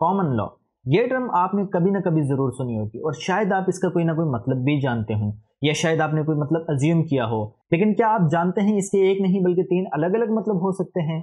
Common law ये term आपने कभी ना कभी ज़रूर सुनी होगी और शायद आप इसका कोई ना कोई मतलब भी जानते हो, या शायद आपने कोई मतलब अज्यूम किया हो। लेकिन क्या आप जानते हैं इसके एक नहीं बल्कि तीन अलग अलग मतलब हो सकते हैं?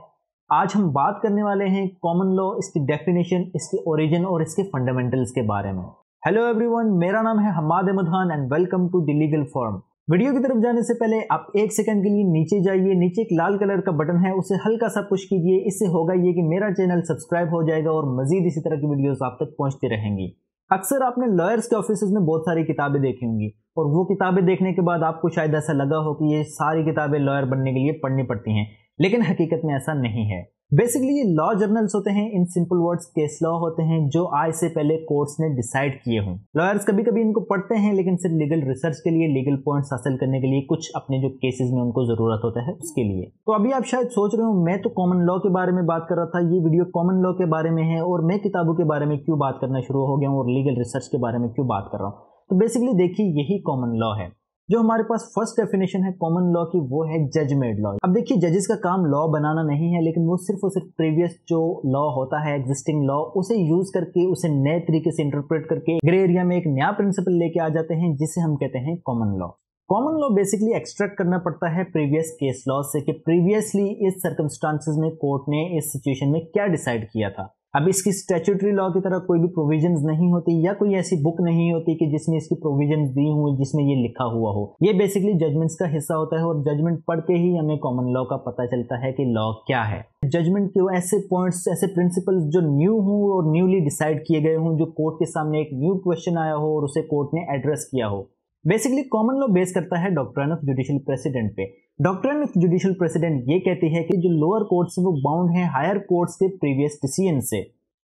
आज हम बात करने वाले हैं कॉमन लॉ इसकी डेफिनेशन इसके ओरिजिन और इसके फंडामेंटल्स के बारे में। हेलो एवरीवन मेरा नाम है Hamad Ahmed Khan and welcome to the legal form video की तरफ़ जाने से पहले आप एक सेकंड के लिए नीचे जाइए, नीचे एक लाल कलर का बटन है, उसे हल्का सा पुश कीजिए। इससे होगा ये कि मेरा चैनल सब्सक्राइब हो जाएगा और मजीद इसी तरह की वीडियोस आप तक पहुँचती रहेंगी। अक्सर आपने लॉयर्स के ऑफ़िस में बहुत सारी किताबें देखी होंगी और वो किताबें देखने के बाद आपको शायद ऐसा लगा हो कि ये सारी किताबें लॉयर बनने के लिए पढ़नी पड़ती हैं, लेकिन हकीकत में ऐसा नहीं है। बेसिकली ये लॉ जर्नल्स होते हैं, in simple words case law होते हैं, जो आज से पहले कोर्ट्स ने डिसाइड किए हों। लॉयर्स कभी कभी इनको पढ़ते हैं, लेकिन सिर्फ़ लीगल रिसर्च के लिए लीगल पॉइंट्स हासिल करने के लिए कुछ अपने जो केसेस में उनको ज़रूरत होता है, उसके लिए। तो अभी आप शायद सोच रहे हो, मैं तो कॉमन लॉ के बारे में बात कर रहा था, ये वीडियो कॉमन लॉ के बारे में है, और मैं किताबों के बारे में क्यों बात करना शुरू हो गया हूँ, और लीगल रिसर्च के बारे में क्यों बात कर रहा हूँ? तो बेसिकली देखिए, यही कॉमन लॉ है। जो हमारे पास फ़र्स्ट डेफिनेशन है कॉमन लॉ की, वो है जज मेड लॉ अब देखिए जजेस का काम लॉ बनाना नहीं है, लेकिन वो सिर्फ़ और सिर्फ़ प्रीवियस जो लॉ होता है एग्जिस्टिंग लॉ उसे यूज़ करके, उसे नए तरीके से इंटरप्रेट करके ग्रे एरिया में एक नया प्रिंसिपल लेके आ जाते हैं, जिसे हम कहते हैं common law common law basically extract करना पड़ता है प्रीवियस केस लॉ से कि प्रीवियसली इस सर्कमस्टांसिस में कोर्ट ने, इस सिचुएशन में क्या डिसाइड किया था। अब इसकी स्टेचुटरी लॉ की तरह कोई भी प्रोविजंस नहीं होती या कोई ऐसी बुक नहीं होती कि जिसमें इसकी प्रोविजंस दी हुई, जिसमें ये लिखा हुआ हो। ये बेसिकली जजमेंट्स का हिस्सा होता है और जजमेंट पढ़ के ही हमें कॉमन लॉ का पता चलता है कि लॉ क्या है। जजमेंट के ऐसे पॉइंट्स ऐसे प्रिंसिपल जो न्यू हो और न्यूली डिसाइड किए गए हों, जो कोर्ट के सामने एक न्यू क्वेश्चन आया हो और उसे कोर्ट ने एड्रेस किया हो। बेसिकली कॉमन लॉ बेस करता है डॉक्ट्राइन ऑफ़ जुडिशियल प्रेसिडेंट पे। डॉक्ट्राइन ऑफ़ जुडिशियल प्रेसिडेंट ये कहती है कि जो लोअर कोर्ट से वो बाउंड है हायर कोर्ट्स के प्रीवियस डिसीज़न से।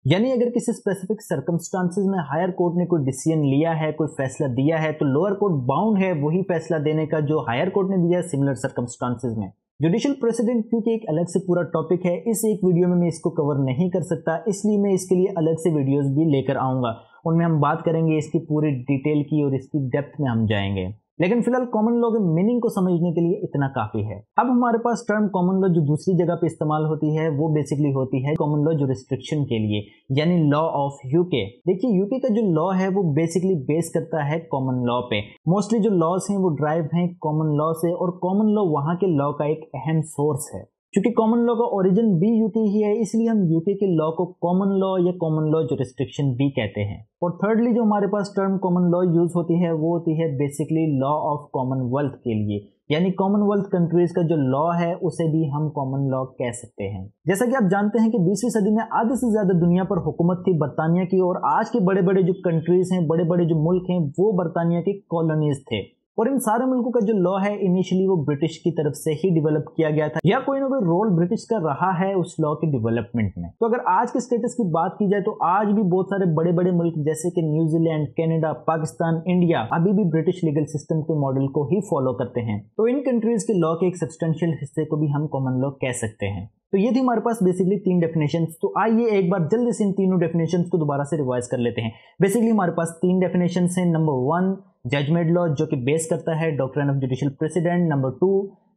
यानी अगर किसी स्पेसिफिक सर्कमस्टांसिस में हायर कोर्ट ने कोई डिसीज़न लिया है, कोई फैसला दिया है तो लोअर कोर्ट बाउंड है वही फैसला देने का जो हायर कोर्ट ने दिया है सिमिलर सर्कमस्टांसिस में। जुडिशियल प्रेसिडेंट क्योंकि एक अलग से पूरा टॉपिक है, इस एक वीडियो में मैं इसको कवर नहीं कर सकता, इसलिए मैं इसके लिए अलग से वीडियोस भी लेकर आऊँगा। उनमें हम बात करेंगे इसकी पूरी डिटेल की और इसकी डेप्थ में हम जाएँगे। लेकिन फ़िलहाल कॉमन लॉ के मीनिंग को समझने के लिए इतना काफ़ी है। अब हमारे पास टर्म कॉमन लॉ जो दूसरी जगह पे इस्तेमाल होती है, वो बेसिकली होती है कॉमन लॉ जो रिस्ट्रिक्शन के लिए, यानी लॉ ऑफ़ यूके देखिए यूके का जो लॉ है, वो बेसिकली बेस करता है कॉमन लॉ पे। मोस्टली जो लॉज हैं, वो ड्राइव हैं कॉमन लॉ से, और कॉमन लॉ वहाँ के लॉ का एक अहम सोर्स है। क्योंकि कॉमन लॉ का ओरिजिन भी यूके ही है, इसलिए हम यूके के लॉ को कॉमन लॉ या कॉमन लॉ जो रिस्ट्रिक्शन भी कहते हैं। और थर्डली जो हमारे पास टर्म कॉमन लॉ यूज़ होती है, वो होती है बेसिकली लॉ ऑफ़ कॉमनवेल्थ के लिए। यानी कॉमनवेल्थ कंट्रीज़ का जो लॉ है, उसे भी हम कॉमन लॉ कह सकते हैं। जैसा कि आप जानते हैं कि बीसवीं सदी में आधे से ज़्यादा दुनिया पर हुकूमत थी बरतानिया की, और आज के बड़े बड़े जो कंट्रीज़ हैं बड़े बड़े जो मुल्क हैं, वो बरतानिया के कॉलोनीज थे। और इन सारे मुल्कों का जो लॉ है इनिशियली वो ब्रिटिश की तरफ़ से ही डेवलप किया गया था। या कोई ना कोई रोल ब्रिटिश का रहा है उस लॉ के डेवलपमेंट में। तो अगर आज के स्टेटस की बात की जाए तो आज भी बहुत सारे बड़े बड़े मुल्क, जैसे कि न्यूजीलैंड कनाडा पाकिस्तान इंडिया अभी भी ब्रिटिश लीगल सिस्टम के मॉडल को ही फॉलो करते हैं। तो इन कंट्रीज़ के लॉ के एक सब्सटेंशियल हिस्से को भी हम कॉमन लॉ कह सकते हैं। तो ये थी हमारे पास बेसिकली तीन डेफिनेशन तो आइए एक बार जल्दी से इन तीनों डेफिनेशन को दोबारा से रिवाइज कर लेते हैं। बेसिकली हमारे पास तीन डेफिनेशन है। नंबर वन जजमेंट लॉ जो कि बेस करता है doctrine of judicial precedent number two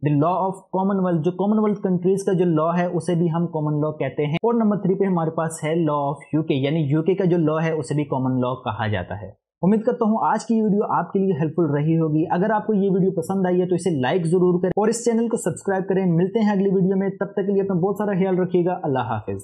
the law of commonwealth जो कॉमनवेल्थ कंट्रीज़ का जो लॉ है, उसे भी हम कॉमन लॉ कहते हैं। और नंबर थ्री पे हमारे पास है लॉ ऑफ़ यूके यानी यूके का जो लॉ है, उसे भी कॉमन लॉ कहा जाता है। उम्मीद करता हूँ आज की वीडियो आपके लिए हेल्पफुल रही होगी। अगर आपको ये वीडियो पसंद आई है तो इसे लाइक ज़रूर करें और इस चैनल को सब्सक्राइब करें। मिलते हैं अगली वीडियो में। तब तक के लिए अपना बहुत सारा ख्याल रखिएगा। अल्लाह हाफिज।